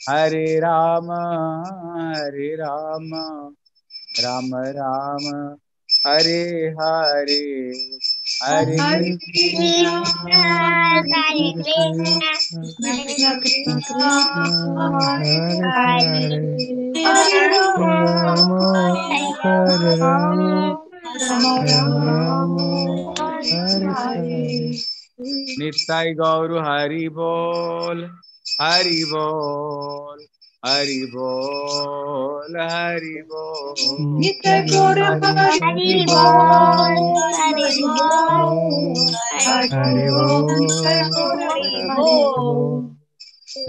हरे राम हरे राम राम राम हरे हरे हरे राम हरे राम निताय गौर हरि बोल हरि बोल हरि बोल हरि बोल। नित गुण हरि बोल हरि बोल। हरि बोल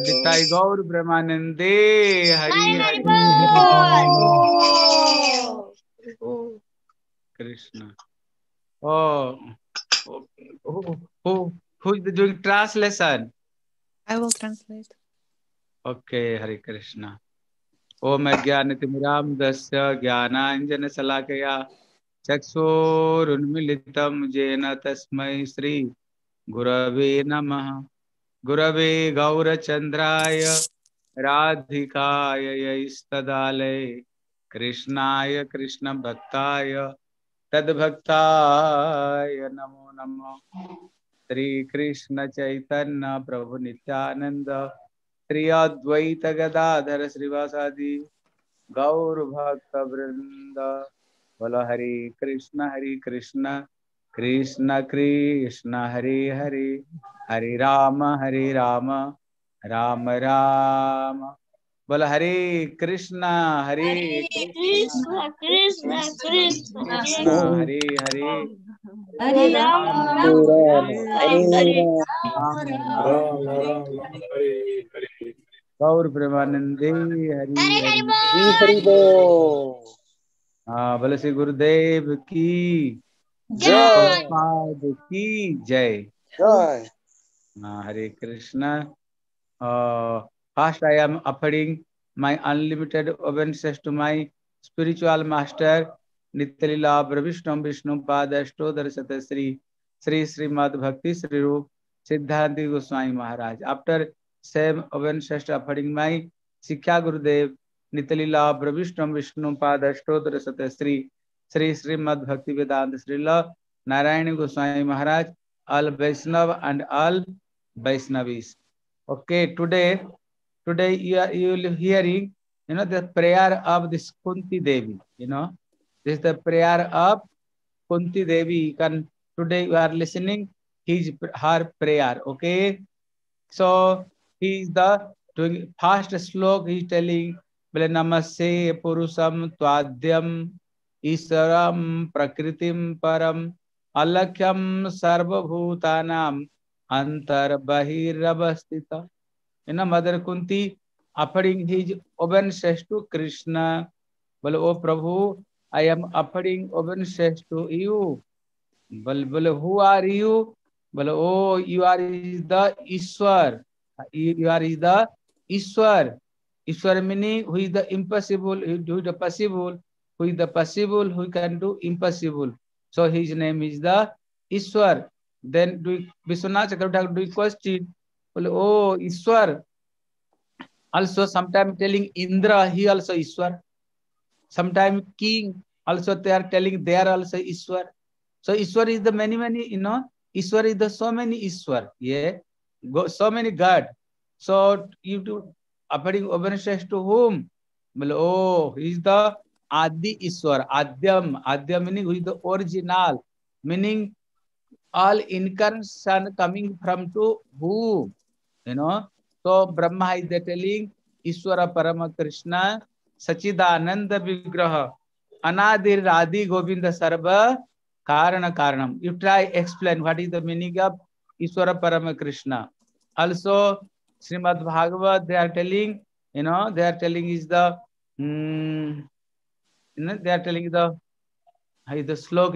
निताई गौर ब्रह्मानंदे हरि हरि बोल। Krishna. Oh oh oh who is doing translation I will translate. Okay, Hare Krishna. ओम ज्ञानतिमिराम दस्य ज्ञानाञ्जन शलाकया चक्षुरुन्मिलितं येन तस्मै श्री गुरवे नमः गुरवे गौरचन्द्राय राधिकाय यैस्तदालये कृष्णाय कृष्णभक्ताय तद्भक्ताय नमो नमः श्रीकृष्ण चैतन्य प्रभु नित्यानंद श्री अद्वैत गदाधर श्रीवासादि गौर भक्त वृंद बोलो हरे कृष्ण हरे कृष्ण कृष्ण कृष्ण हरे हरे हरे राम हरे राम राम राम। बोला हरे कृष्ण हरे कृष्ण। Krishna, कृष्णा हरे हरे। हरे गौर प्रेमानंदे हरि हरि हरि हाँ भले से गुरुदेव की जय। की जय। जय। हाँ Hare Krishna. First I am offering my unlimited obeisances to my spiritual master नित्यलीला प्रविष्णम विष्णु पादष्टो दर्शत श्री श्री श्रीमद भक्ति श्री रूप सिद्धांत गोस्वामी महाराज आफ्टर सेम ओवन श्रेष्ठ अफरिंग माई शिक्षा गुरुदेव नित्यलीला प्रविष्णम विष्णु पादष्टो दर्शत Shri Shri Srimad Bhakti Vedanta Srila Narayana Goswami Maharaj all Vaishnava and all Vaishnavi okay today, today you are you will hearing, you know, the prayer of this Kunti Devi. You know, this is the prayer of Kunti Devi. You can today you are listening his her prayer. Okay, so he is the doing first slok. He is telling, "Bale namaste purusam tvadyam ईश्वरम प्रकृतिम परम अलख्यम सर्वभूतानाम अंतर बहिर्वस्थित you know mother kunti offering his obeisance to krishna बोले ओ प्रभु I am offering obeisances to you. Well, well, who are you? Well, oh, you are the Iswar. You are the Iswar. Iswar meaning who is the impossible, who is the possible, who is the possible, who can do impossible. So his name is the Iswar. Then do Vishwanath Chakravarti do question. Well, oh, Iswar. Also, sometimes telling Indra, he also Iswar. Sometime king also they are telling they are also Ishwar so Ishwar is the many many you know Ishwar is the so many Ishwar yeah so many God so you do offering obeisance to whom बोले oh he is the Adi Ishwar Adyam Adyam meaning who is the original meaning all incarnation coming from to who you know so brahma is there telling ishwara parama krishna सचिदानंद विग्रह अनादिरादि गोविंद सर्व कारण कारणम। You try explain what is the meaning of ईश्वर परम Krishna. Also Srimad Bhagavat they are telling you know they are telling is the they are telling the are telling the the slok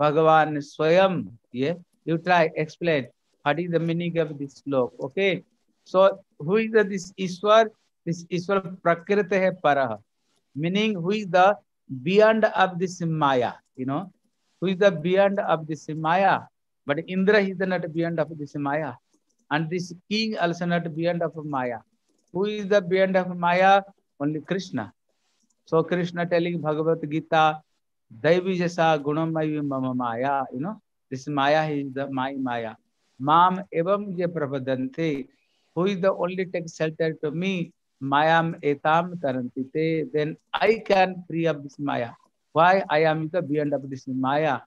भगवान स्वयं ये। You try explain what is the meaning of this shloka okay? So who is this Ishwar this ईश्वर प्रकृत है पर meaning who is the beyond of this maya you no who is the beyond of this maya but Indra is not beyond of this maya and this king also not beyond of maya who is the beyond of maya only Krishna so Krishna telling Bhagavad Gita दैवी जैसा गुणमयी मम माया you know this maya is the my maya माम एवं ये प्रबदंते who is the only take shelter to me, mayam etam tarantite, then I can free up this maya. Why I am the beyond of this maya?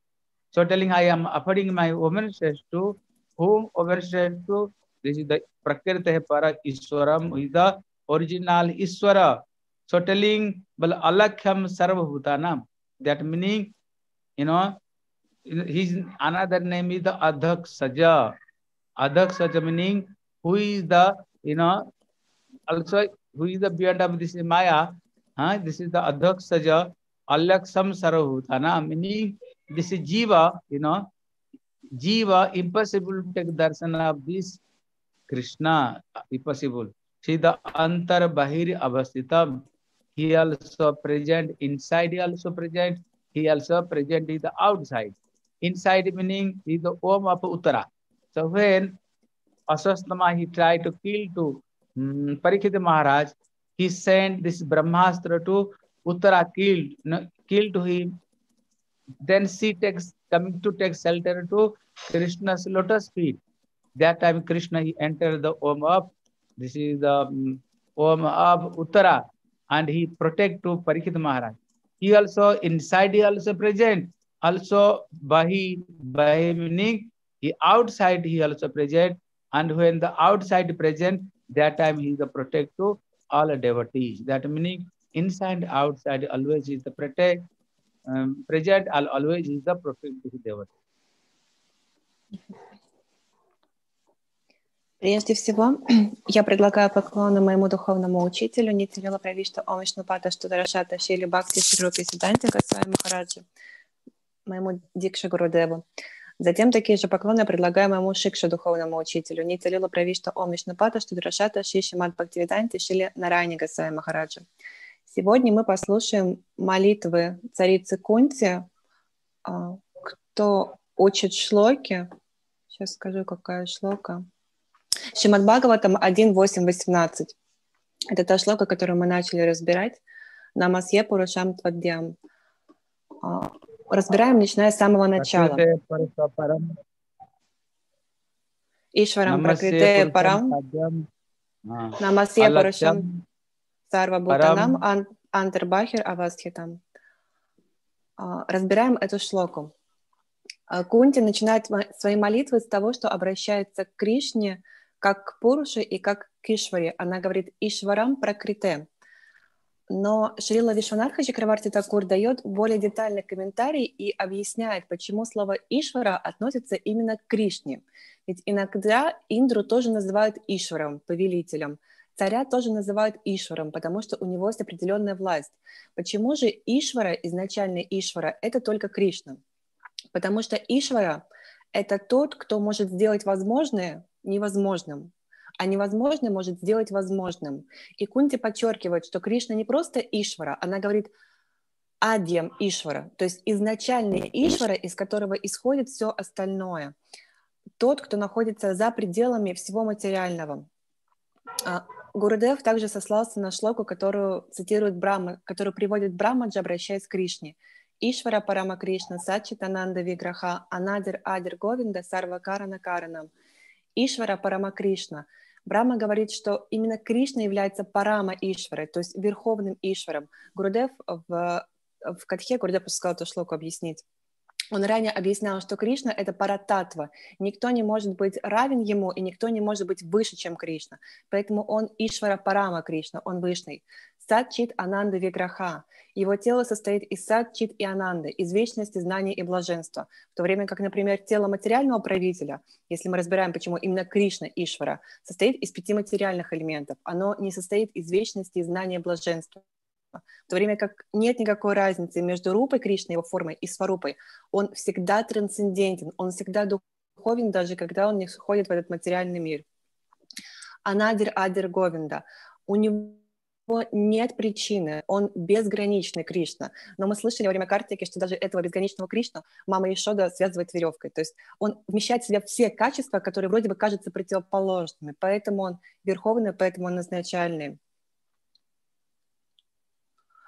So telling I am offering my obeisance to whom obeisance to, this is the prakriti para Ishwaram, who is the original Ishwara. So telling, well, alakyam sarvabhutanam, that meaning, you know, his another name is the Adhak Saja. Adhak Saja meaning who is the, you know, also who is the beyond of this Maya. Huh? This is the Adhak Saja, Alaksam Sarvabhutana, meaning this is Jiva, you know, Jiva, impossible to take darshan of this Krishna, impossible. See the Antar Bahir Avasthitam. He also present inside, he also present, he also present in the outside. Inside meaning is the Om of Uttara. So when Aswastama he tried to kill to um, Parikshit Maharaj, he sent this Brahmastra to Uttara killed, no, killed to him. Then she takes coming to take shelter to Krishna's lotus feet. That time Krishna he entered the Om of this is the um, Om of Uttara and he protect to Parikshit Maharaj. He also inside he also present. Also Bahi Bahi meaning he outside he also present. And when the outside present, that time he is the protect to all devotees. That meaning inside outside always is the protect um, present al- always is the protect to the devotee. Прежде всего, я предлагаю поклоны моему духовному учителю Нитилила Правишта Ом Вишнупата Штударашата Шили Бхакти Шрупи Сиданти Госвами Махараджи, моему Дикше Гурудеву. Затем такие же поклоны предлагаю моему Шикше духовному учителю Нитилила Правишта Ом Вишнупата Штударашата Шиши Мат Бхактивиданти Шили Нарайни Госвами Махараджи. Сегодня мы послушаем молитвы царицы Кунти. А, Кто учит шлоки, сейчас скажу, какая шлока. Шимад Бхагаватам 1.8.18. Это та шлока, которую мы начали разбирать. Намасье Пурушам Твадьям. Разбираем, начиная с самого начала. Ишварам Пракрите Парам. А, Намасье Пурушам Алатьям, Сарва. Бутанам Ан- Антербахер Авастхитам. А, Разбираем эту шлоку. А, Кунти начинает свои молитвы с того, что обращается к Кришне как к Пуруше и как к Ишваре. Она говорит «Ишварам пракрите». Но Шрила Вишванатха Чакраварти Такур дает более детальный комментарий и объясняет, почему слово Ишвара относится именно к Кришне. Ведь иногда Индру тоже называют Ишваром, повелителем. Царя тоже называют Ишваром, потому что у него есть определенная власть. Почему же Ишвара, изначально Ишвара, это только Кришна? Потому что Ишвара – это тот, кто может сделать возможное невозможным, а невозможное может сделать возможным. И Кунти подчеркивает, что Кришна не просто Ишвара, она говорит Адьям Ишвара, то есть изначальный Ишвара, из которого исходит все остальное. Тот, кто находится за пределами всего материального. А, Гурудев также сослался на шлоку, которую цитирует Брахма, которую приводит Брахмаджа, обращаясь к Кришне. Ишвара Парама Кришна, Сачитананда Виграха, Анадир Адир Говинда, Сарвакарана Каранам. Ишвара Парама Кришна. Брахма говорит, что именно Кришна является Парама Ишварой, то есть верховным Ишваром. Гурудев в, в Катхе, Гурудев сказал эту шлоку объяснить. Он ранее объяснял, что Кришна – это парататва. Никто не может быть равен ему, и никто не может быть выше, чем Кришна. Поэтому он Ишвара Парама Кришна, он вышний. Сад Чит Ананда Виграха. Его тело состоит из Сад Чит и Ананды, из вечности, знания и блаженства. В то время как, например, тело материального правителя, если мы разбираем, почему именно Кришна Ишвара, состоит из пяти материальных элементов. Оно не состоит из вечности, знания и блаженства. В то время как нет никакой разницы между Рупой Кришны, его формой, и Сварупой. Он всегда трансцендентен, он всегда духовен, даже когда он не входит в этот материальный мир. Анадир Адир Говинда. У него нет причины, он безграничный Кришна. Но мы слышали во время картики, что даже этого безграничного Кришну мама Ишода связывает веревкой. То есть он вмещает в себя все качества, которые вроде бы кажутся противоположными. Поэтому он верховный, поэтому он изначальный.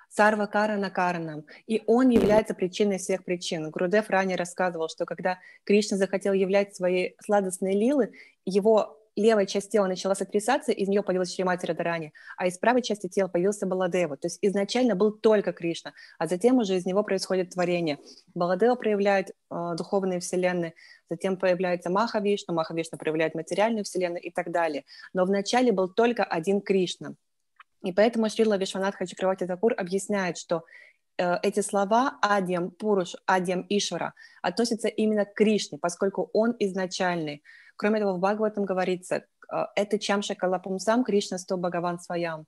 Сарва Карана Каранам. И он является причиной всех причин. Гурудев ранее рассказывал, что когда Кришна захотел являть свои сладостные лилы, его левая часть тела начала сотрясаться, из нее появилась Шримати Радарани, а из правой части тела появился Баладева. То есть изначально был только Кришна, а затем уже из него происходит творение. Баладева проявляет э, духовные вселенные, затем появляется Махавишну, Махавишну проявляет материальную вселенную и так далее. Но вначале был только один Кришна. И поэтому Шрила Вишванатха Чакравати Такур объясняет, что э, эти слова Адьям Пуруш, Адьям Ишвара относятся именно к Кришне, поскольку он изначальный. Кроме того, в Бхагаватам говорится, э, это Чамша Калапумсам Кришна Сто Бхагаван Своям.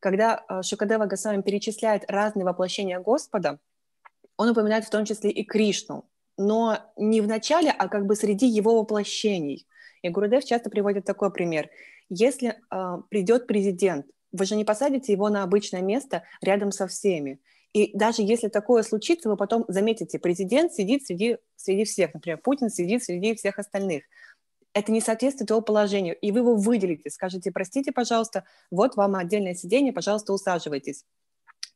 Когда э, Шукадева Госвами перечисляет разные воплощения Господа, он упоминает в том числе и Кришну, но не в начале, а как бы среди его воплощений. И Гурудев часто приводит такой пример. Если э, придет президент, вы же не посадите его на обычное место рядом со всеми. И даже если такое случится, вы потом заметите, президент сидит среди, среди всех, например, Путин сидит среди всех остальных. Это не соответствует его положению, и вы его выделите, скажете, простите, пожалуйста, вот вам отдельное сиденье, пожалуйста, усаживайтесь.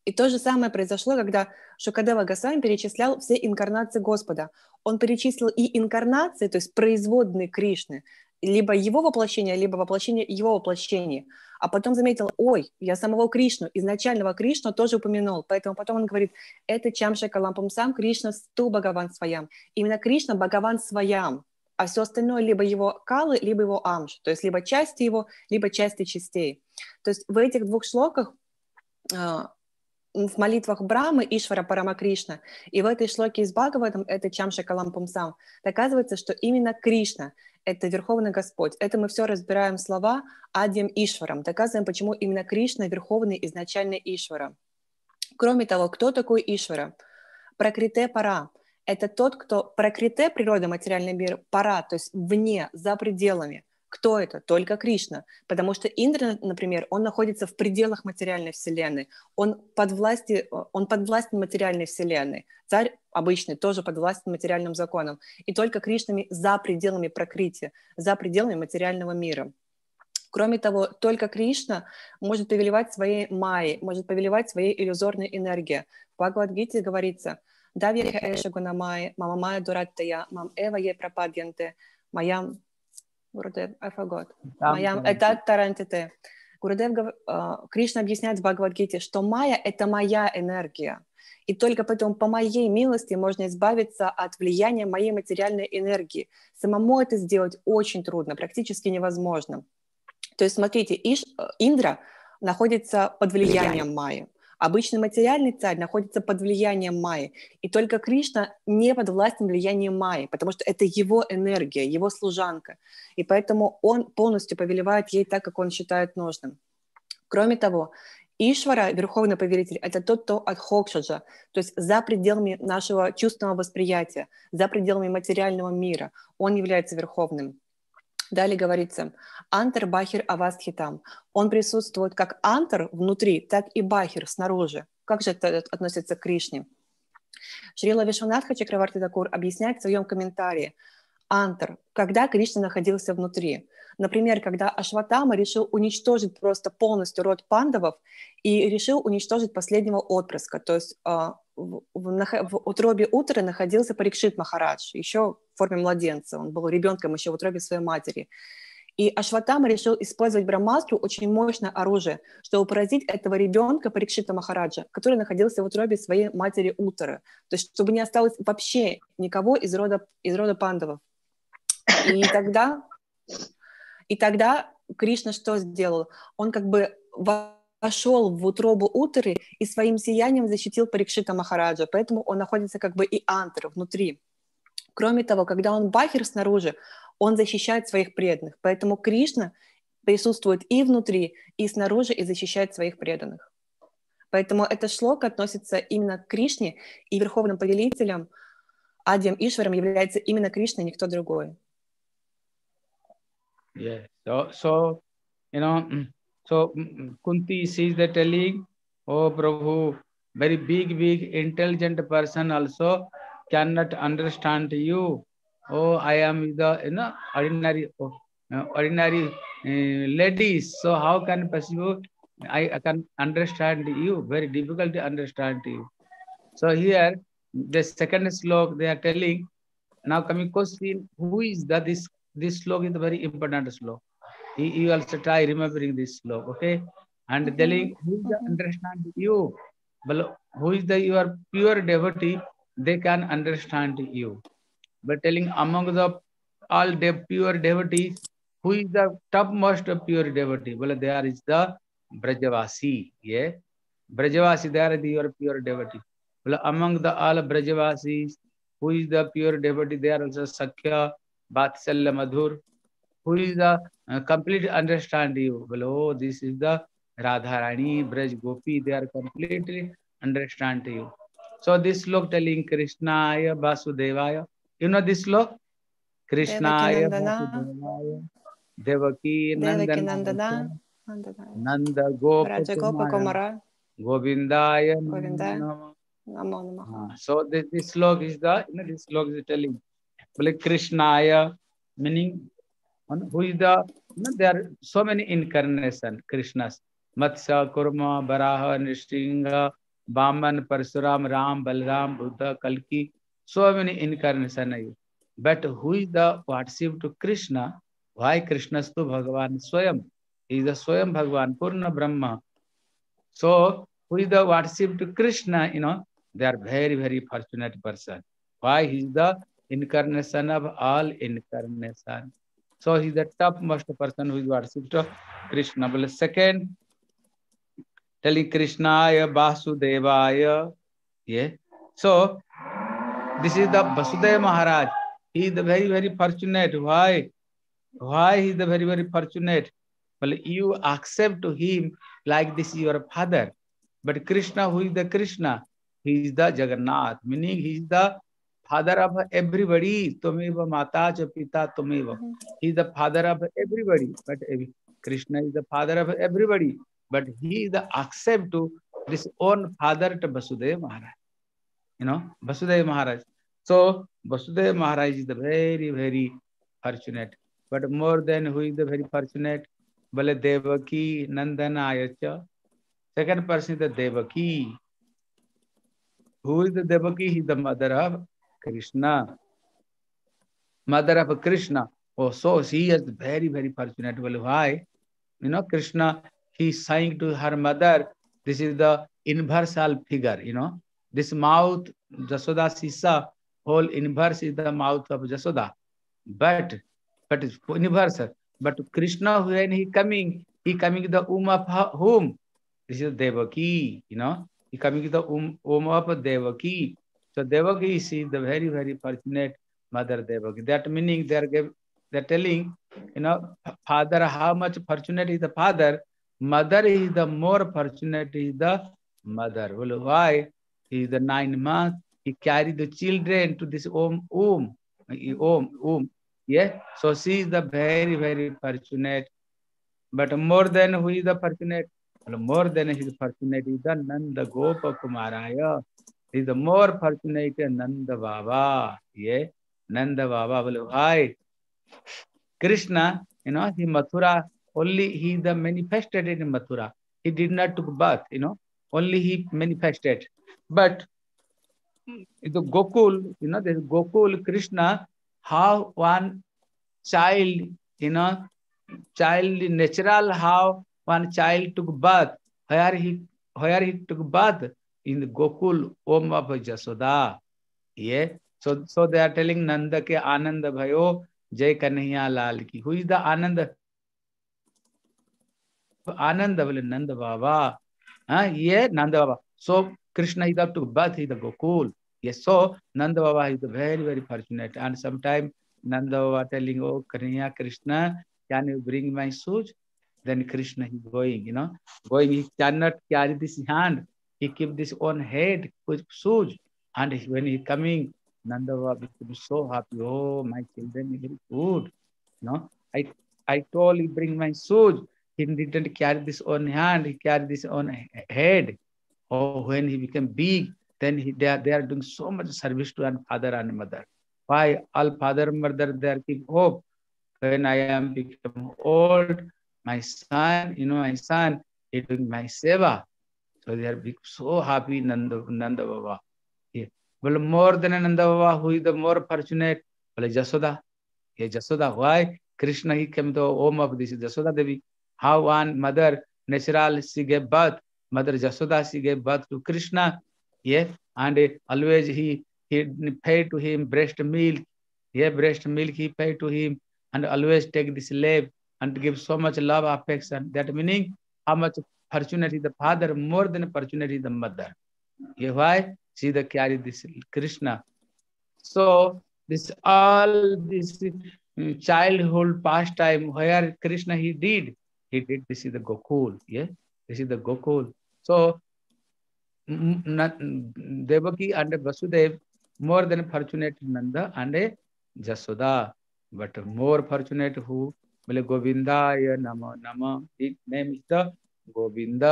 И то же самое произошло, когда Шукадева Госвами перечислял все инкарнации Господа. Он перечислил и инкарнации, то есть производные Кришны, либо его воплощение, либо воплощение его воплощения. А потом заметил, ой, я самого Кришну, изначального Кришну тоже упомянул. Поэтому потом он говорит, это Чамша Калампам сам Кришна сту Бхагаван своям. Именно Кришна Бхагаван своям. А все остальное либо его калы, либо его амш, то есть либо части его, либо части частей. То есть в этих двух шлоках а, в молитвах Брамы, Ишвара, Парама Кришна, и в этой шлоке из Бхагаватам, это Чамша Калам Пумсам, оказывается, что именно Кришна – это Верховный Господь. Это мы все разбираем слова Адьям Ишваром, доказываем, почему именно Кришна – Верховный изначально Ишвара. Кроме того, кто такой Ишвара? Прокрите пара – это тот, кто прокрите природа, материальный мир, пара, то есть вне, за пределами. Кто это? Только Кришна. Потому что Индра, например, он находится в пределах материальной вселенной. Он под, власти, он под властью материальной вселенной. Царь обычный тоже под властью материальным законам. И только Кришнами за пределами прокрытия, за пределами материального мира. Кроме того, только Кришна может повелевать своей майей, может повелевать своей иллюзорной энергией. В Бхагавадгите говорится «Давьяха эша гунамай, мама майя дураттая, мам эва е пропадьянте, маям Гурудев, I forgot. Майям, это Тарантите. Гурудев, Кришна объясняет в Бхагавадгите, что майя – это моя энергия. И только потом по моей милости можно избавиться от влияния моей материальной энергии. Самому это сделать очень трудно, практически невозможно. То есть, смотрите, Иш, Индра находится под влиянием Майи. Обычный материальный царь находится под влиянием Майи, и только Кришна не под властным влиянием Майи, потому что это его энергия, его служанка, и поэтому он полностью повелевает ей так, как он считает нужным. Кроме того, Ишвара, верховный повелитель, это тот, кто от Хокшаджа, то есть за пределами нашего чувственного восприятия, за пределами материального мира. Он является верховным. Далее говорится, антер бахир авастхитам. Он присутствует как антер внутри, так и бахир снаружи. Как же это относится к Кришне? Шрила Вишванатха Чакраварти Дакур объясняет в своем комментарии, антер, когда Кришна находился внутри. Например, когда Ашватама решил уничтожить просто полностью род пандавов и решил уничтожить последнего отпрыска, то есть а, в, в, в утробе утра находился Парикшит Махарадж, еще в форме младенца, он был ребенком еще в утробе своей матери. И Ашватама решил использовать Брамастру очень мощное оружие, чтобы поразить этого ребенка Парикшита Махараджа, который находился в утробе своей матери Утары. То есть, чтобы не осталось вообще никого из рода, из рода пандавов. И тогда, и тогда Кришна что сделал? Он как бы вошел в утробу Утары и своим сиянием защитил Парикшита Махараджа, поэтому он находится как бы и антр внутри. Кроме того, когда он бахир снаружи, он защищает своих преданных, поэтому Кришна присутствует и внутри, и снаружи, и защищает своих преданных. Поэтому это шлок относится именно к Кришне, и верховным повелителем Адием Ишваром является именно Кришна, никто другой. Yes. So, so you know, So mm, mm, Kunti sees the telling, oh Prabhu, very big, big, intelligent person also cannot understand you. Oh, I am the you know ordinary, oh, uh, ordinary uh, ladies. So how can possible? I, I can understand you. Very difficult to understand you. So here, the second slok they are telling. Now coming question, who is that? This this slok is a very important slok you also try remembering this slok, okay? And telling who is the understand you, but who is the your pure devotee, they can understand you. But telling among the all the pure devotees, who is the topmost pure devotee? Well, there is the Brajavasi, yeah? Brajavasi, they are the your pure devotee. Well, among the all Brajavasis, who is the pure devotee? They are also Sakya, Vatsalya Madhur, who is the uh, complete understand you. Well, oh, this is the Radharani, Braj Gopi, they are completely understand you. So this slok telling Krishnaya Vasudevaya. You know this slok? Krishnaya Vasudevaya. Devaki Nandana. Nanda Gopa Kumara. Govindaya Namo Namaha. So this, this slok is the, you know, this slok is telling. Like Krishnaya, meaning who is the you know, there are so many incarnation krishnas matsya kurma baraha nrsinga Vaman, Parsuram, Ram, Balram, Buddha, Kalki, so many incarnation incarnations. But who is the worship to Krishna? Why Krishna to Bhagavan Swayam? He is the Swayam Bhagavan, Purna Brahma. So who is the worship to Krishna? You know, they are very, very fortunate person. Why? He is the incarnation of all incarnation. So he's the topmost person who is worshipped of Krishna. Well, second, telling Krishnaya Vasudevaya. Yeah. So this is the Vasudeva Maharaj. He is the very, very fortunate. Why? Why he is the very, very fortunate? Well, you accept him like this your father. But Krishna, who is the Krishna? He is the Jagannath, meaning he is the father of everybody तुम्हें माता च पिता तुम्हें ही the father of everybody but Krishna is the father of everybody but he is the except to this own father to Vasudeva Maharaj you know Vasudeva Maharaj so Vasudeva Maharaj is the very very fortunate but more than who is the very fortunate बोले देवकी नंदन आयच second person is the Devaki who is the Devaki he the mother of Krishna. Mother of Krishna. Oh, so she is very, very fortunate. Well, why? You know, Krishna, he saying to her mother, this is the universal figure, you know. This mouth, Jasoda Sisa, whole inverse is the mouth of Jasoda. But, but it's universal. But Krishna, when he coming, he coming the womb of whom? This is Devaki, you know. He coming the womb of Devaki. So Devaki, is the very, very fortunate mother Devaki. That meaning they are they're telling, you know, father, how much fortunate is the father, mother is the more fortunate is the mother. Well, why? He is the nine months. He carried the children to this womb, womb, womb, eh, womb. Yeah. So she is the very, very fortunate. But more than who is the fortunate? Well, more than he is fortunate is the Nanda Gopa Kumaraya. He is the more fortunate Nanda Baba. Yeah. Nanda Baba. Why? Krishna, you know, he Mathura, only he the manifested in Mathura. He did not took birth, you know, only he manifested. But the Gokul, you know, there's Gokul Krishna, how one child, you know, child natural, how one child took birth, where he where he took birth in the Gokul Om Jasoda. Yeah. So so they are telling Nanda ke Anand bhayo Jai Kanhaiya Lal ki. Who is the Anand? Anand बोले Nanda Baba. Huh? Yeah, Nanda Baba. So Krishna is up to birth, is the Gokul. Yes, so Nanda Baba is very, very fortunate. And sometime Nanda Baba telling, Oh, Kanhaiya Krishna, can you bring my shoes? Then Krishna is going, you know, going, he cannot carry this hand. He keep this on head with shoes. And when he coming, Nanda Baba becomes so happy. Oh, my children is very good. No, I I told you bring my shoes. He didn't carry this on hand. He carried this on head. Oh, when he became big, then he, they, are, they are doing so much service to an father and mother. Why? All father and mother, they are keep hope. When I am become old, my son, you know, my son, he doing my seva. So they are big, so happy, Nanda, Nanda Baba. Yeah. Well, more than Nanda Baba, who is the more fortunate? Well, Jasoda. Yeah, Jasoda. Why? Krishna, he came to home of this Jasoda Devi. How one mother, natural, she gave birth. Mother Jasoda, she gave birth to Krishna. Yeah, and uh, always he he paid to him breast milk. Yeah, breast milk he paid to him, and always take this lap and give so much love, affection. That meaning how much fortunately the father more than fortunately mother ये why see the this Krishna so this all this childhood pastime where Krishna he did he did this is the Gokul ये this is the Gokul so Devaki and Vasudeva more than fortunate Nand and Yashoda but more fortunate who मतलब गोविंदा नमो नमो name is the Govind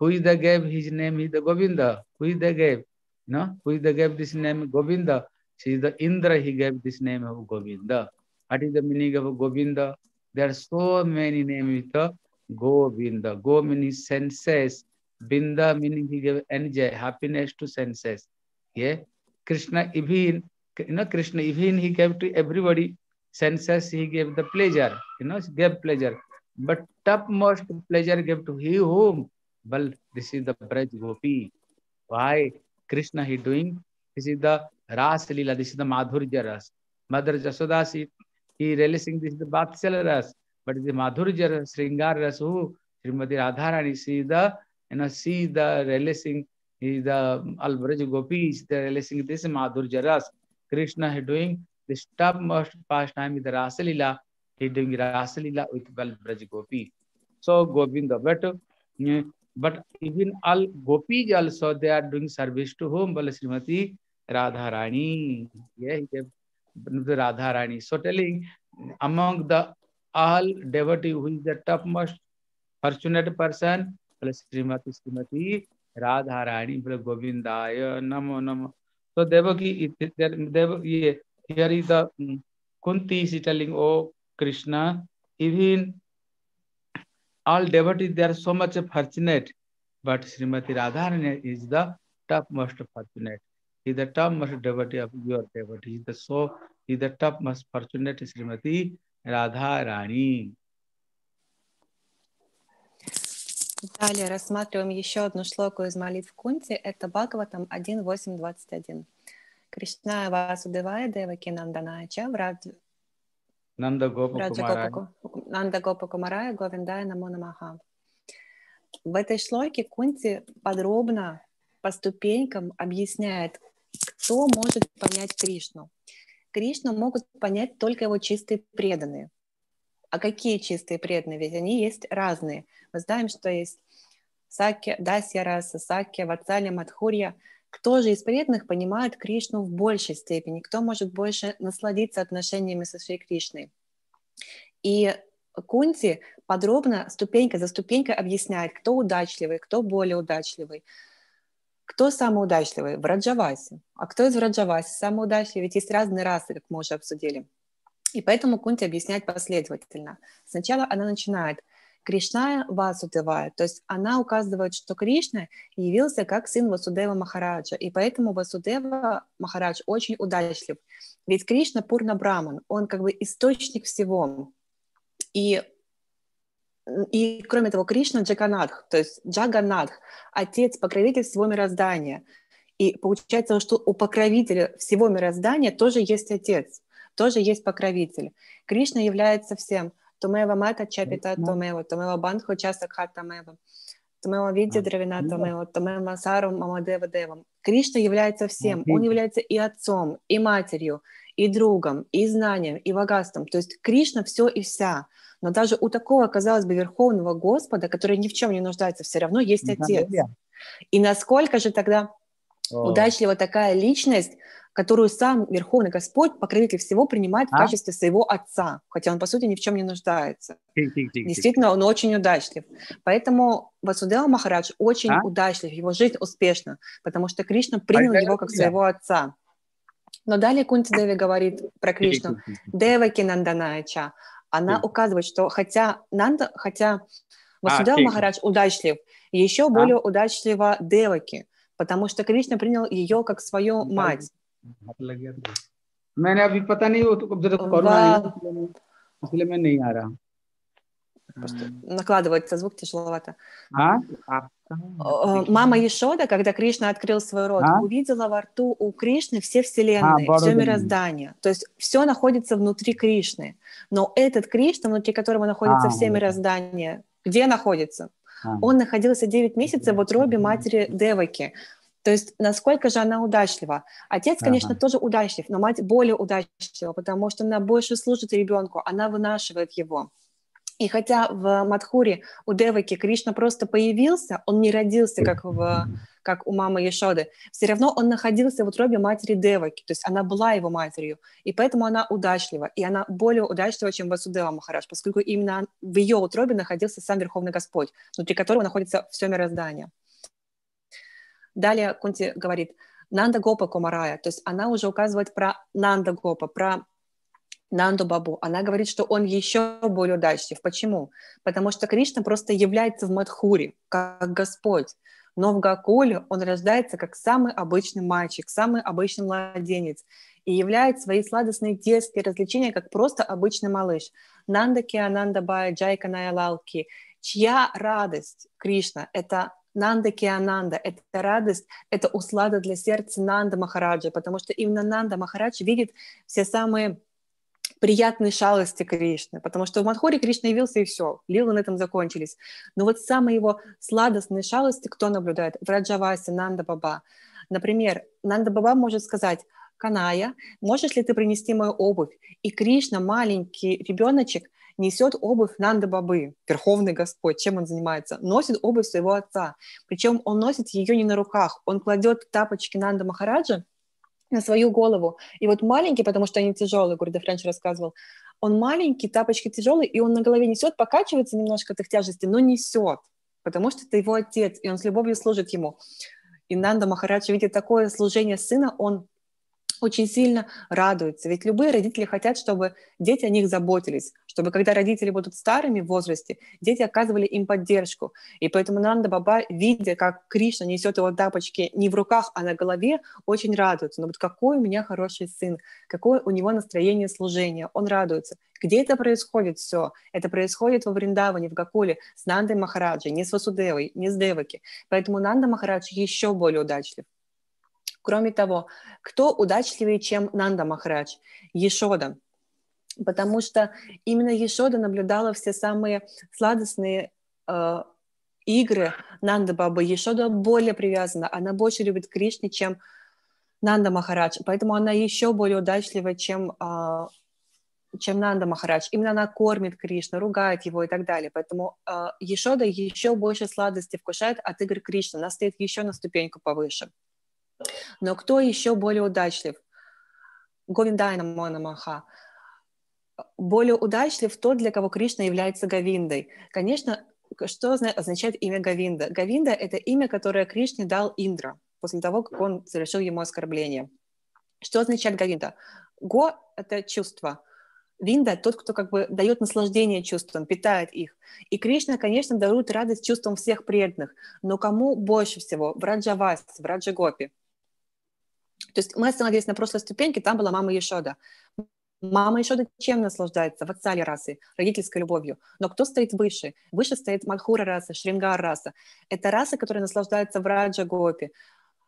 who is the gap his name is the Govind who is the gap no who is the gap this name Govind she is the Indra he gap this name of Govind what is the meaning of Govind there are so many name is the Govind go meaning senses bind meaning he gap enjoy happiness to senses ये Krishna even you know Krishna even he gap to everybody senses he gave the pleasure you know gap pleasure But topmost pleasure gave to he whom? Well, this is the Braj Gopi. Why? Krishna he doing? This is the Ras Lila, this is the Madhurya Ras. Mother Jasoda, she, he relishing this is the Vatsalya Ras, but the Madhurya Ras, Sringar Ras, who Srimati Radharani, she is the, you know, she is the relishing, he is the Albraj Gopi, is the relishing this Madhurya Ras. Krishna is doing the topmost pastime with the Rasa Lila, he doing Rasa Lila with Albraj Gopi. So Govinda, but uh, but even all gopis also they are doing service to whom? Bala Srimati Radharani. Yeah, he gave Radharani. So telling among the all devotee who is the topmost fortunate person, Bala Srimati Srimati Radharani, Bala Govindaya Namo Namo. So Devaki, Dev, yeah, here is the um, Kunti is telling, oh Krishna, even all devotees they are so much fortunate, but Srimati Radharani is the topmost fortunate. He is the topmost devotee of your devotee. He is the so he is the topmost fortunate Srimati Radharani. Далее рассматриваем еще одну шлоку из молитв Кунти. Это Бхагаватам 1.8.21. Кришна Васудевая Деваки Нанданача Врад Kumara. Гопа Нанда Гопа Кумарая Говиндая Намо Намаха. В этой шлоке Кунти подробно по ступенькам объясняет, кто может понять Кришну. Кришну могут понять только его чистые преданные. А какие чистые преданные? Ведь они есть разные. Мы знаем, что есть Сакья, Дасья Раса, Сакья, Вацалия, Мадхурья. Кто же из преданных понимает Кришну в большей степени? Кто может больше насладиться отношениями со Шри Кришной? И Кунти подробно, ступенька за ступенькой объясняет, кто удачливый, кто более удачливый. Кто самый удачливый? В Раджавасе. А кто из Раджаваси самый удачливый? Ведь есть разные расы, как мы уже обсудили. И поэтому Кунти объясняет последовательно. Сначала она начинает Кришна Васудева, то есть она указывает, что Кришна явился как сын Васудева Махараджа, и поэтому Васудева Махарадж очень удачлив. Ведь Кришна Пурна Браман, он как бы источник всего. И, и кроме того, Кришна Джаганатх, то есть Джаганатх, отец, покровитель всего мироздания. И получается, что у покровителя всего мироздания тоже есть отец, тоже есть покровитель. Кришна является всем. Тумева мата чапита тумева, тумева бандху часакха тамева, тумева видя дравина тумева, тумева сару мамадева девам. Кришна является всем. Он является и отцом, и матерью, и другом, и знанием, и богатством. То есть Кришна все и вся. Но даже у такого, казалось бы, верховного Господа, который ни в чем не нуждается, все равно есть Отец. И насколько же тогда О. такая личность, которую сам Верховный Господь, покровитель всего, принимает в А? качестве своего Отца, хотя он, по сути, ни в чем не нуждается. Действительно, он очень удачлив. Поэтому Васудева Махарадж очень А? удачлив, его жизнь успешна, потому что Кришна принял это его как я. своего отца. Но далее Кунти Деви говорит про Кришну. Деваки Нанданача. Она указывает, что хотя Нанда, хотя Васудева тихо. Махарадж удачлив, еще более удачлива Деваки, потому что Кришна принял ее как свою Да. мать. हाथ लग गया तो। मैंने अभी पता नहीं वो तो कब जरा कोरोना वाह। नहीं, इसलिए मैं- इसलिए मैं नहीं आ रहा Просто накладывается звук тяжеловато. हाँ Э, Мама Ешода, когда Кришна открыл свой рот, А? увидела во рту у Кришны все вселенные, А, все Барудани. мироздание. То есть все находится внутри Кришны. Но этот Кришна, внутри которого находится А, все вот. мироздание, где находится? Он находился 9 месяцев в утробе матери Деваки. То есть насколько же она удачлива. Отец, конечно, Ага. тоже удачлив, но мать более удачлива, потому что она больше служит ребенку, она вынашивает его. И хотя в Мадхуре у Деваки Кришна просто появился, он не родился, как, в, как у мамы Ешоды, все равно он находился в утробе матери Деваки, то есть она была его матерью, и поэтому она удачлива, и она более удачлива, чем Васудева Махарадж, поскольку именно в ее утробе находился сам Верховный Господь, внутри которого находится все мироздание. Далее Кунти говорит Нанда Гопа Кумарая, то есть она уже указывает про Нанда Гопа, про Нанду Бабу. Она говорит, что он еще более удачлив. Почему? Потому что Кришна просто является в Мадхуре, как Господь. Но в Гакуле он рождается как самый обычный мальчик, самый обычный младенец и являет свои сладостные детские развлечения как просто обычный малыш. Нанда Киананда Бая Джайка Наялалки, чья радость Кришна – это Нанда Киананда – это радость, это услада для сердца Нанда Махараджа, потому что именно Нанда Махарадж видит все самые приятные шалости Кришны, потому что в Мадхуре Кришна явился и все, лилы на этом закончились. Но вот самые его сладостные шалости кто наблюдает? В Раджавасе, Нанда Баба. Например, Нанда Баба может сказать, Каная, можешь ли ты принести мою обувь? И Кришна, маленький ребеночек, несет обувь Нанда Бабы, Верховный Господь, чем он занимается? Носит обувь своего отца. Причем он носит ее не на руках, он кладет тапочки Нанда Махараджа на свою голову. И вот маленький, потому что они тяжелые, Гурдев раньше рассказывал, он маленький, тапочки тяжелые, и он на голове несет, покачивается немножко от их тяжести, но несет, потому что это его отец, и он с любовью служит ему. И Нанда Махарадж, видя такое служение сына, он очень сильно радуется. Ведь любые родители хотят, чтобы дети о них заботились, чтобы когда родители будут старыми в возрасте, дети оказывали им поддержку. И поэтому Нанда Баба, видя, как Кришна несет его тапочки не в руках, а на голове, очень радуется. Но вот какой у меня хороший сын, какое у него настроение служения, он радуется. Где это происходит все? Это происходит во Вриндаване, в Гакуле, с Нандой Махараджей, не с Васудевой, не с Деваки. Поэтому Нанда Махарадж еще более удачлив. Кроме того, кто удачливее, чем Нанда Махарадж? Ешода. Потому что именно Ешода наблюдала все самые сладостные э, игры Нанда Бабы. Ешода более привязана, она больше любит Кришне, чем Нанда Махарадж. Поэтому она еще более удачлива, чем, э, чем Нанда Махарадж. Именно она кормит Кришну, ругает его и так далее. Поэтому э, Яшода еще больше сладости вкушает от игр Кришны. Она стоит еще на ступеньку повыше. Но кто еще более удачлив? Говиндая намо намаха. Более удачлив тот, для кого Кришна является Говиндой. Конечно, что означает имя Говинда? Говинда – это имя, которое Кришне дал Индра после того, как он совершил ему оскорбление. Что означает Говинда? Го – это чувство. Винда – тот, кто как бы дает наслаждение чувствам, питает их. И Кришна, конечно, дарует радость чувствам всех преданных. Но кому больше всего? В Раджавасе, в Раджагопе. То есть мы остановились на прошлой ступеньке, там была мама Ешода. Мама Ешода чем наслаждается? В отцале расы, родительской любовью. Но кто стоит выше? Выше стоит Мадхура раса, Шрингар раса. Это раса, которая наслаждается в Раджа Гопи.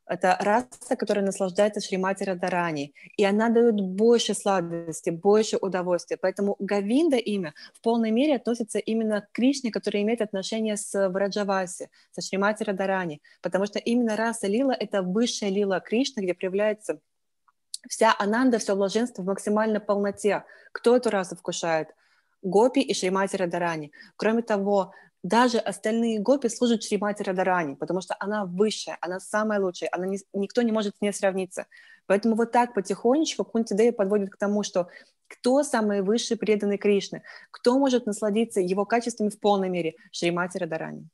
Это раса, которая наслаждается Шримати Радарани. И она дает больше сладости, больше удовольствия. Поэтому Гавинда имя в полной мере относится именно к Кришне, который имеет отношение с Враджаваси, со Шримати Радарани. Потому что именно раса Лила — это высшая Лила Кришны, где проявляется вся ананда, все блаженство в максимальной полноте. Кто эту расу вкушает? Гопи и Шримати Радарани. Кроме того, даже остальные гопи служат Шримати Радарани, потому что она высшая, она самая лучшая, она не, никто не может с ней сравниться. Поэтому вот так потихонечку Кунтидея подводит к тому, что кто самый высший преданный Кришны, кто может насладиться его качествами в полной мере, Шримати Радарани.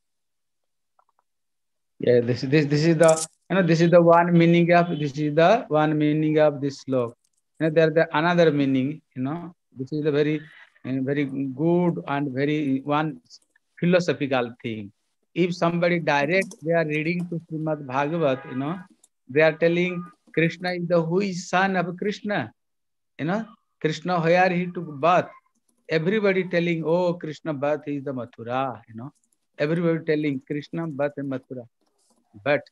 Yeah, this, this, this is the, you know, this is the one meaning of, this is the one meaning of this slok. You know, there the another meaning, you know, this is the very, very good and very one philosophical thing. If somebody direct, they are reading to Srimad Bhagavat, you know, they are telling Krishna is the who is son of Krishna. You know, Krishna where he took birth. Everybody telling, oh, Krishna birth is the Mathura, you know. Everybody telling Krishna birth in Mathura. But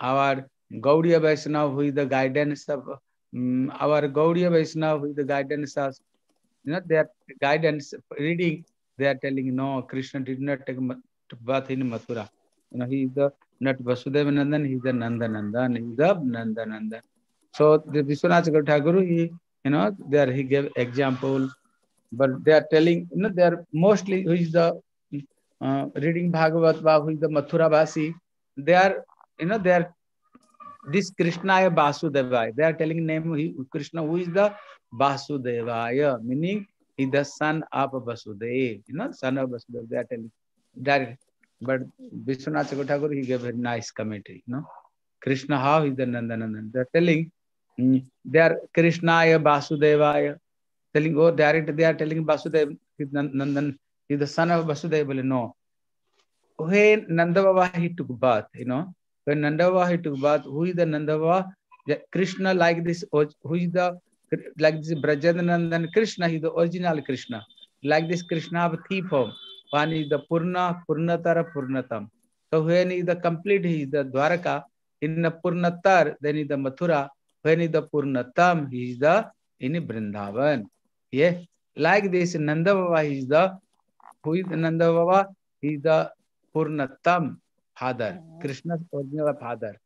our Gaudiya Vaishnava with the guidance of um, our Gaudiya Vaishnava with the guidance of, you know, their guidance reading they are telling no krishna did not take birth in mathura you know he is the not vasudeva nandan he is the nanda nandan he is the nanda nandan so the vishwanath thakur he you know there he gave example but they are telling you know they are mostly who is the uh, reading bhagavat who is the mathura vasi they are you know they are this krishnaya vasudevaya they are telling name krishna who is the vasudevaya meaning is the son of Vasudeva, you know, son of Vasudeva, they are telling direct. But Vishwanath Thakur, he gave a nice commentary, you know. Krishna, how is the Nandanandan? They are telling, mm, they are Krishnaya Vasudevaya, telling, oh, direct, they are telling Vasudeva, Nandan is the son of Vasudeva. No. When Nandavava, he took birth, you know, when Nandavava, he took birth, who is the Nandavava? Krishna like this, who is the like this Brajanandan Krishna, he is the original Krishna. Like this Krishna of three form. One is the Purna, Purnatara, Purnatam. So when he the complete, he is the Dwaraka. In the Purnatar, then is the Mathura. When is the Purnatam, he is the in Vrindavan. Yeah. Like this, Nanda Baba is the, who is Nanda Baba? He is the Purnatam father, Krishna's original father.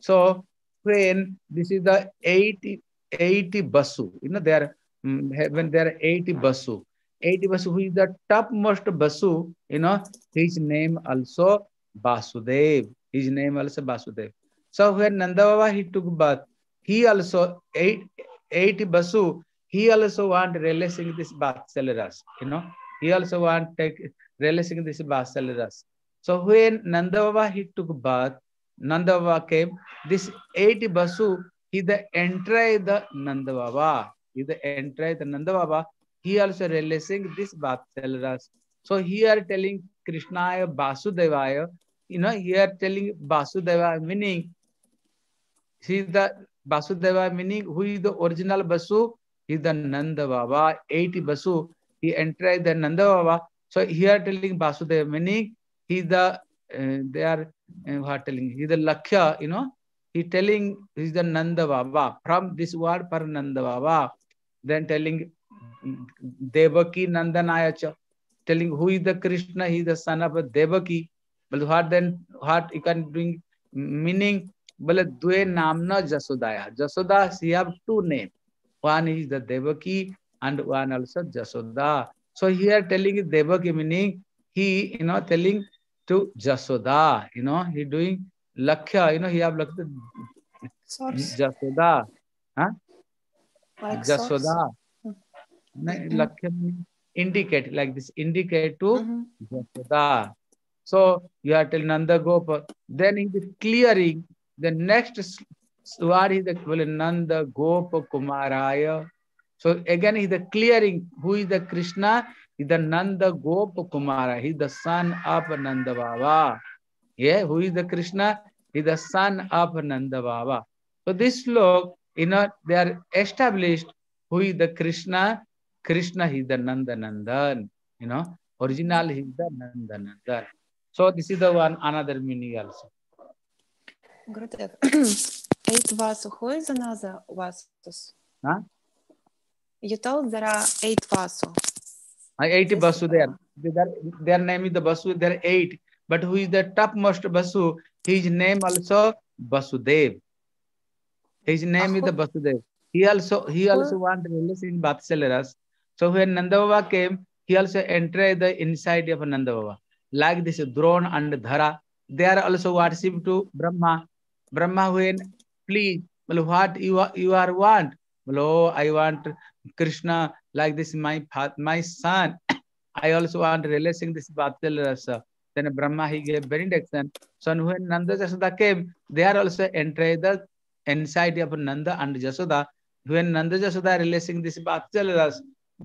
So when this is the 80, 80 basu, you know, there mm, when there are 80 basu, 80 basu, who is the topmost basu, you know, his name also Basudev. His name also Basudev. So when Nanda Baba he took bath, he also eight, 80 basu, he also want releasing this Vatsalras, you know, he also want take releasing this Vatsalras. So when Nanda Baba he took bath, Nanda Baba came, this 80 basu, he the entry the Nanda Baba, he the Nanda Baba, he also releasing this Vatsalras. So here telling Krishnaya Vasudevaya, you know, here telling Vasudeva meaning, he the Vasudeva meaning who is the original Basu, he is the Nanda Baba, 80 Basu, he entered the Nanda Baba. So here telling Vasudeva meaning, he is the, uh, they are, uh, what telling, he is the Lakshya, you know, he telling, is the Nanda Baba, from this word for Nanda Baba, then telling Devaki Nandanayacha, telling who is the Krishna, he is the son of Devaki. But what then, what you can bring meaning, बोले द्वे नाम न जसोदाया Jasoda she have two name one is the devaki and one also jasoda so here telling devaki meaning he you know telling to jasoda you know he doing lakshya you know he have lakshya Source. jasoda huh Like jasoda No, lakshya meaning indicate like this indicate to Mhm. Jasoda. So you are telling Nanda Gopa. Then he is clearing the next word is the Nanda Gopa Kumaraya. So again is the clearing. Who is the Krishna? Is the Nanda Gopa Kumara. He is the son of Nanda Baba. Yeah, who is the Krishna? He is the son of Nanda Baba. So this slok, you know, they are established who is the Krishna. Krishna is the Nanda Nandan. You know, original is the Nanda Nandan. So this is the one another meaning also. Gurudev, eight vasu, who is another vasus? Huh? You told there are eight vasu. Uh, Eight uh, there. Their, their name is the Basu. There are eight. But who is the topmost Basu? His name also Basudev. His name is the. Basudev. He also he also want release in Vatsalyaras. So when Nanda Baba came, he also entered the inside of Nanda Baba. Like this Drona and Dhara, they are also worship to Brahma. Brahma when please, well, what you are, you are want? Well, oh, I want Krishna like this my my son. I also want releasing this Vatsalyaras. Then Brahma he gave benediction. So when Nanda Jasoda came, they are also entered the inside of Nanda and Jasoda. When Nanda Jasoda releasing this Vatsalyaras,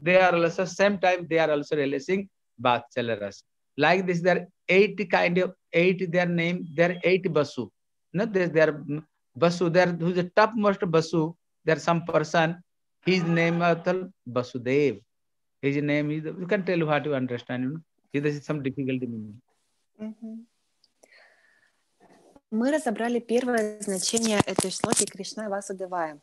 they are also same time they are also releasing Vatsalyaras. Like this, there are eight kind of eight their name. There are eight basu. No, there there are basu. There who's the topmost basu. There some person. His name is Basudev. His name is. You can tell what you understand. You know, this is some difficulty meaning. Мы разобрали первое значение этой шлоки Кришна Васудевая.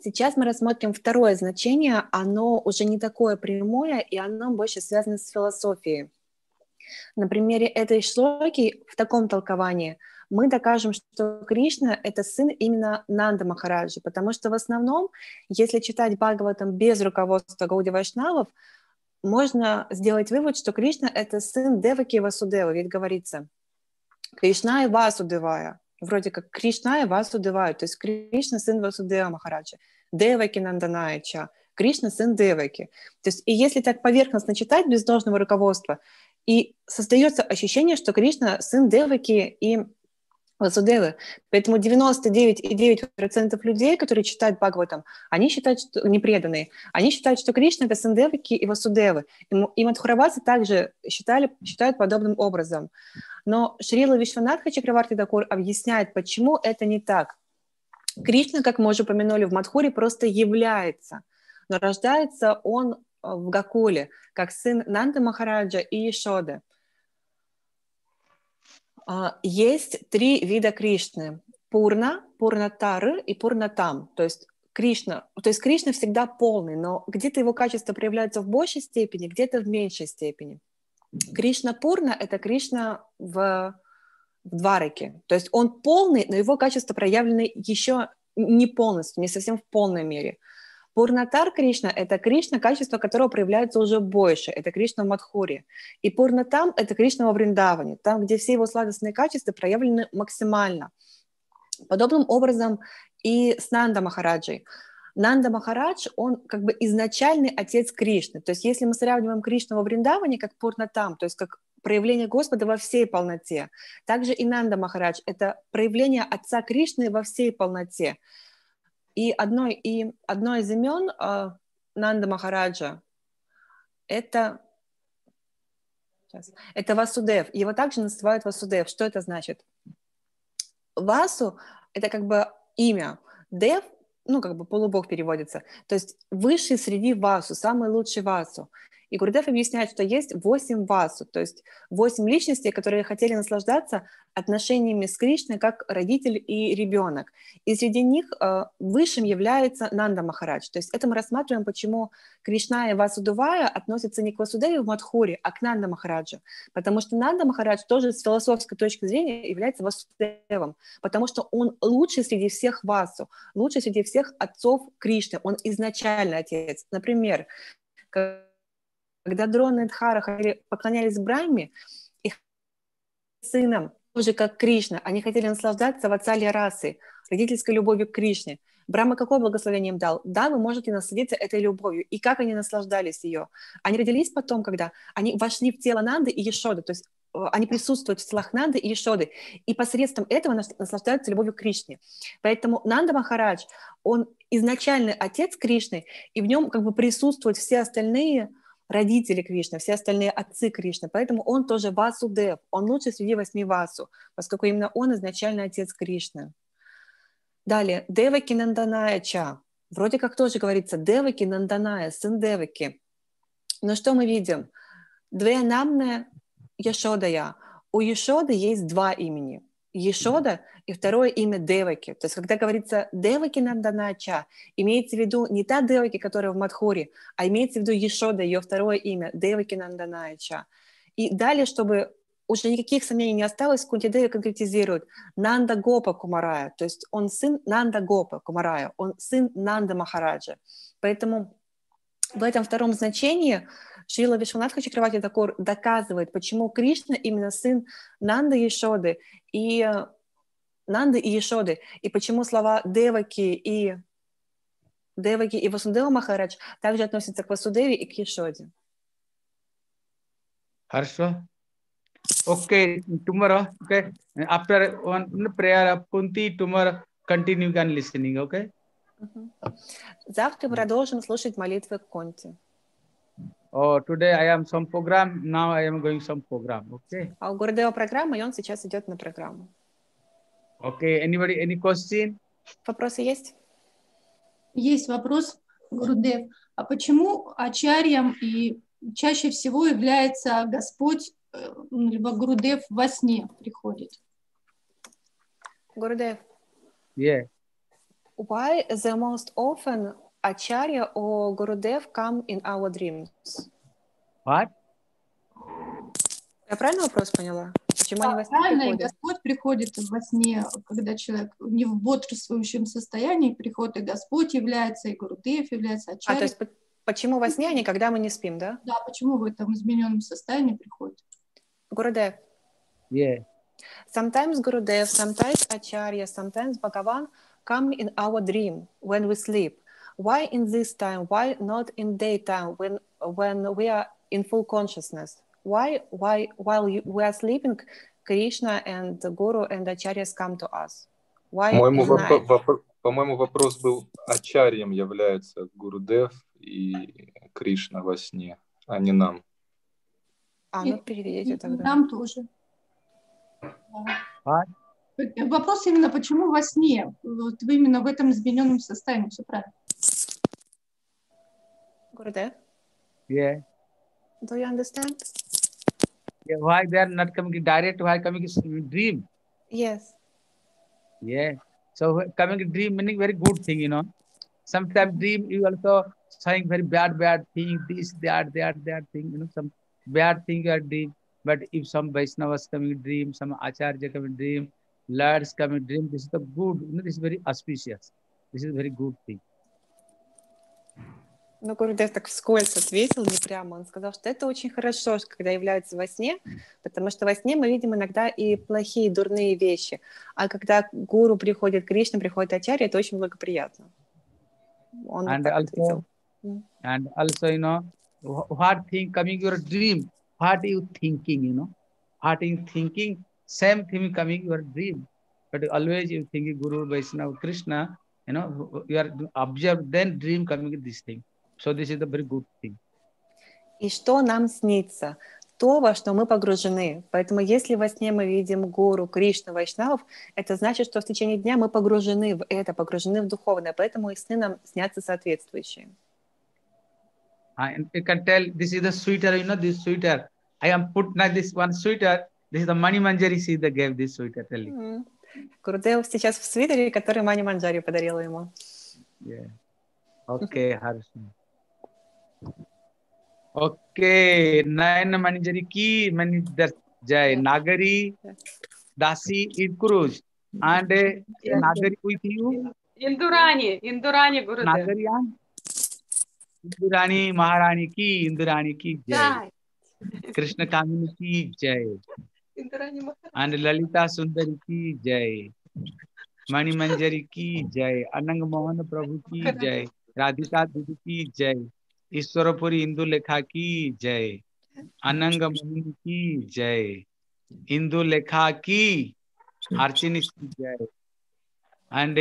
Сейчас мы рассмотрим второе значение. Оно уже не такое прямое, и оно больше связано с философией. На примере этой шлоки в таком толковании мы докажем, что Кришна — это сын именно Нанда Махараджи, потому что в основном, если читать Бхагаватам без руководства Гауди Вайшнавов, можно сделать вывод, что Кришна — это сын Деваки и Васудева, ведь говорится Кришна и Васудевая. Вроде как Кришна и Васудевая, то есть Кришна — сын Васудева Махараджа, Деваки Нанданаяча, Кришна — сын Деваки. То есть и если так поверхностно читать без должного руководства, и создается ощущение, что Кришна — сын Деваки и Васудевы. Поэтому 99,9% людей, которые читают Бхагаватам, они считают, что непреданные, они считают, что Кришна — это сын Деваки и Васудевы. И Мадхуравасы также считали, считают подобным образом. Но Шрила Вишванатха Чакраварти Дакур объясняет, почему это не так. Кришна, как мы уже упомянули, в Мадхуре просто является, но рождается он э, в Гакуле, как сын Нанды Махараджа и Ишоды. А, Есть три вида Кришны. Пурна, Пурнатары и Пурнатам. То есть Кришна, то есть Кришна всегда полный, но где-то его качества проявляются в большей степени, где-то в меньшей степени. Кришна Пурна – это Кришна в, в Двараке. То есть он полный, но его качества проявлены еще не полностью, не совсем в полной мере. Пурнатар Кришна – это Кришна, качество которого проявляется уже больше. Это Кришна в Мадхуре. И Пурнатам – это Кришна во Вриндаване, там, где все его сладостные качества проявлены максимально. Подобным образом и с Нанда Махараджей. Нанда Махарадж, он как бы изначальный отец Кришны. То есть если мы сравниваем Кришну во Вриндаване как Пурнатам, то есть как проявление Господа во всей полноте, также и Нанда Махарадж – это проявление отца Кришны во всей полноте. И одно, и одно из имен э, Нанда Махараджа – это Сейчас. Это Васудев. Его также называют Васудев. Что это значит? Васу – это как бы имя. Дев, ну, как бы полубог переводится. То есть высший среди Васу, самый лучший Васу. И Гурдев объясняет, что есть восемь Васу, то есть восемь личностей, которые хотели наслаждаться отношениями с Кришной как родитель и ребенок. И среди них э, высшим является Нанда Махарадж. То есть это мы рассматриваем, почему Кришна и Васудувая относятся не к Васудеве в Мадхуре, а к Нанда Махараджу. Потому что Нанда Махарадж тоже с философской точки зрения является Васудевом, потому что он лучший среди всех Васу, лучший среди всех отцов Кришны. Он изначально отец. Например, когда Дрона и Дхара поклонялись Брахме, их сыном, тоже как Кришна, они хотели наслаждаться в отцале расы, родительской любовью к Кришне. Брахма какое благословение им дал? Да, вы можете насладиться этой любовью. И как они наслаждались ее? Они родились потом, когда они вошли в тело Нанды и Ешоды, то есть э, они присутствуют в телах Нанды и Ешоды, и посредством этого наслаждаются любовью к Кришне. Поэтому Нанда Махарадж, он изначальный отец Кришны, и в нем как бы присутствуют все остальные родители Кришны, все остальные отцы Кришны. Поэтому он тоже Васудев, он лучший среди восьми Васу, поскольку именно он изначально отец Кришны. Далее, Деваки Нанданая Ча. Вроде как тоже говорится Деваки Нанданая, сын Деваки. Но что мы видим? Две намные Яшодая. У Яшоды есть два имени. Ешода и второе имя Деваки. То есть, когда говорится Деваки Нанданача, имеется в виду не та Деваки, которая в Мадхуре, а имеется в виду Ешода, ее второе имя, Деваки Нанданача. И далее, чтобы уже никаких сомнений не осталось, Кунтидея конкретизирует Нанда Гопа Кумарая, то есть он сын Нанда Гопа Кумарая, он сын Нанда Махараджа. Поэтому в этом втором значении Шрила Вишванатха Чакравати Такур доказывает, почему Кришна именно сын Нанды Ешоды и Нанды и Ешоды, и почему слова Деваки и Деваки и Васудева Махарадж также относятся к Васудеве и к Ешоде. Хорошо. Okay, tomorrow, okay. After one prayer Kunti, tomorrow continue again listening, okay? Завтра продолжим слушать молитвы Конти. Oh, today I am some program. Now I am going some program. Okay. А у Гурдева программа, и он сейчас идет на программу. Okay. Anybody? Any question? Вопросы есть? Есть вопрос, Гурудев. А почему ачарьям и чаще всего является Господь, э, либо Гурудев во сне приходит? Гурдев, Yeah. why the most often Acharya or Gurudev come in our dreams? What? Я правильно вопрос поняла? Почему они во сне Правильно, приходят? Господь приходит во сне, когда человек не в бодрствующем состоянии приходит, и Господь является, и Гурудев является, А, Ачарья. то есть по- почему во сне они, когда мы не спим, да? Да, почему в этом измененном состоянии приходит? Гурудев, Yeah. sometimes Gurudev, sometimes Acharya, sometimes Bhagavan come in our dream when we sleep. Why in this time? Why not in daytime when when we are in full consciousness? Why why while you, we are sleeping, Krishna and the Guru and Acharyas come to us? Why По-моему, night? вопро- по-моему, вопрос был, ачарьем является Гурудев и Кришна во сне, а не нам. А, ну переведите тогда. Нам тоже. А? Да. Вопрос именно, почему во сне? Вот вы именно в этом измененном состоянии, все правильно. Gurudev, Yeah. do you understand? Yeah, why they are not coming direct? Why coming in dream? Yes. Yeah. So wh- coming in dream meaning very good thing, you know. Sometimes dream you also saying very bad, bad thing, this, that, that, that thing, you know, some bad thing you are dream. But if some Vaishnavas come in dream, some Acharya come in dream, lords come in dream, this is the good, you know, this is very auspicious. This is very good thing. Ну, Гурдев так вскользь ответил, не прямо. Он сказал, что это очень хорошо, когда являются во сне, потому что во сне мы видим иногда и плохие, дурные вещи. А когда гуру приходит, Кришна приходит Ачарья, это очень благоприятно. Он And так also, ответил. and also, you know, wh- what thing coming your dream, what you thinking, you know, what you thinking, same thing coming your dream. But always you thinking Guru, Vaishnava, Krishna, you know, you are observe, then dream coming this thing. So this is the very good thing. И что нам снится? То, во что мы погружены. Поэтому если во сне мы видим гуру, Кришну, Вайшнавов, это значит, что в течение дня мы погружены в это, погружены в духовное. Поэтому и сны нам снятся соответствующие. You can tell this is the sweater, you know, this sweater. I am put now this one sweater. This is the Mani Manjari see the gave this sweater telling. М. Гурудев сейчас в свитере, который Мани Манджари подарила ему. Yeah. Okay, Harsh. Okay, Nayan Manjari ki mani dar jai Nagari Dasi Idkuruj and uh, Nagari with you Индурани, Индурани, Гурудев. Nagari and Indurani Maharani ki Indurani ki jai Да, Krishna Kamini ki Indrani ललिता सुंदर की जय मणिमंजरी की जय अनंग मोहन प्रभु की जय राधिका दीदी की जय ईश्वरपुरी इंदु लेखा की जय अनंग मोहन की जय इंदु लेखा की अर्चिन की जय एंड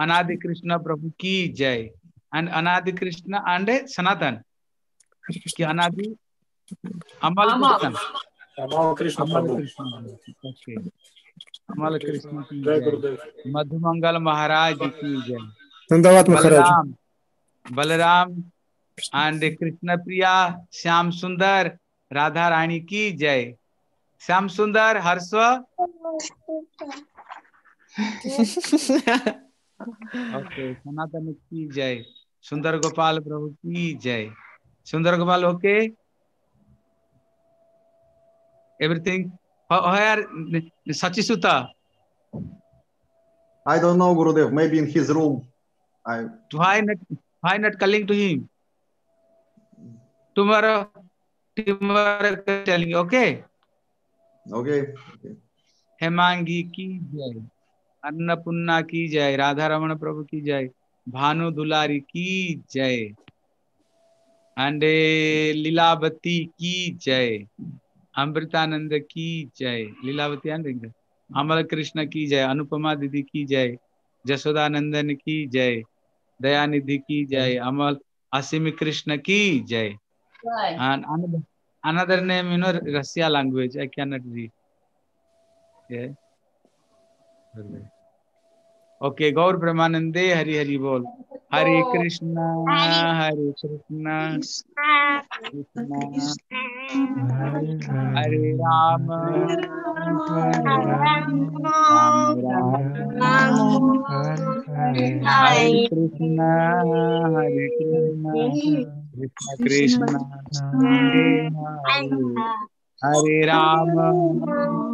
अनादि कृष्ण प्रभु की जय एंड अनादि कृष्ण एंड सनातन की अनादि अमल मधुमंगल महाराज की जय मधुमंगल महाराज की बलराम एंड कृष्ण प्रिया श्याम सुंदर राधा रानी की जय श्याम सुंदर हर्ष ओके सनातन की जय सुंदर गोपाल प्रभु की जय Sundar Gopal okay okay. Everything where सुता I don't know, Gurudev. Maybe in his room. I why not why not calling to him tomorrow tomorrow telling okay okay. okay. Hemangi की जय अन्नपूर्णा की जय राधा रमण प्रभु की जय भानु दुलारी की जय एंड लीलावती की जय अमृतानंद की जय लीलावती अमल कृष्ण की जय अनुपमा दीदी की जय जसोदानंदन की जय दयानिधि की जय अमल असीम कृष्ण की जय। Another name you know Russia language I can not read okay Gaur ब्रह्मानंदे हरि हरि बोल। तो हरे कृष्णा हरे कृष्णा हरे Ram. Hare Hare Krishna Hare Krishna Krishna Krishna Hare Ram.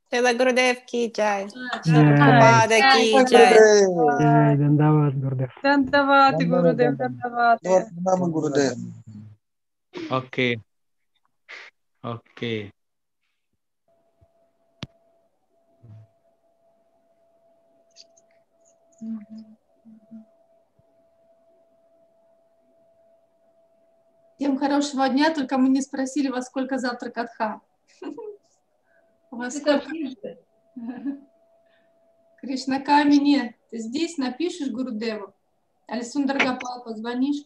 Brahmanande Hari Hari Шила Гурудев ки. Прабхупада ки джай. Дандават Гурдев. Дандаваты, Гурудев, дандаваты. Okay. Okay. Всем хорошего дня, только мы не спросили, во сколько завтра катха. Москва пишет. Кришна Камине, ты здесь напишешь Гурудеву? Алисундар Гапал, позвонишь?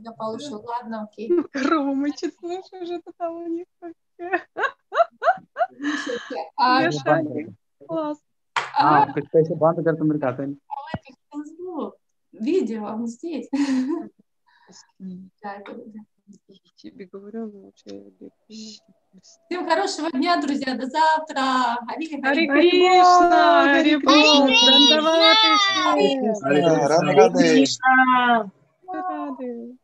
Гапал ушел. Ладно, окей. Корову мочит, слышишь, это того не А, Я шарик. Класс. हाँ а, कुछ पैसे बंद कर तो मेरे खाते में Facebook. Видео, он здесь. Да, Гурудев. Я тебе говорю, лучше я бегу. Всем хорошего дня, друзья. До завтра. Хари, Харе Хари. Кришна. Радhe Кришна. Рады.